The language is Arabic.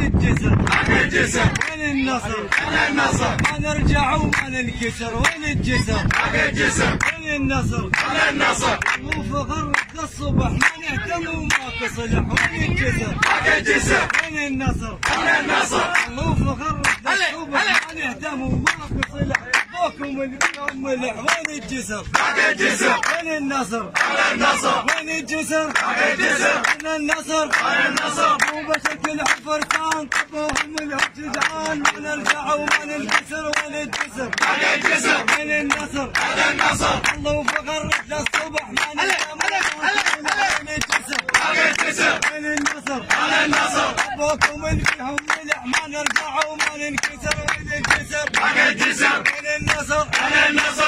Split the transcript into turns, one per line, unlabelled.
الجسر
حق الجسر.
وين النصر؟
أنا النصر.
ما نرجع وما ننكسر وين الجسر؟
حق الجسر.
وين النصر؟
أنا النصر.
مو فخر الصبح ما نهتم وما تصلح وين الجسر؟
حق الجسر.
وين النصر؟
أنا النصر.
مو فخر الصبح ما نهتم وما ملح وين الجسر
حق الجسر.
وين النصر؟
أنا النصر.
وين الجسر
حق الجسر.
وين النصر؟
أنا النصر.
مو بشكل فرسان طبوهم الجدعان ما نرجع وما ننكسر وين الجسر؟
حق الجسر.
وين النصر؟
أنا النصر.
الله وفخر للصبح ما ننام وين الجسر؟
حق الجسر.
وين النصر؟
أنا النصر.
أبوكم اللي فيهم ملح ما نرجع وما ننكسر. وين الجسر؟
حق الجسر.
وين النصر
أنا النصر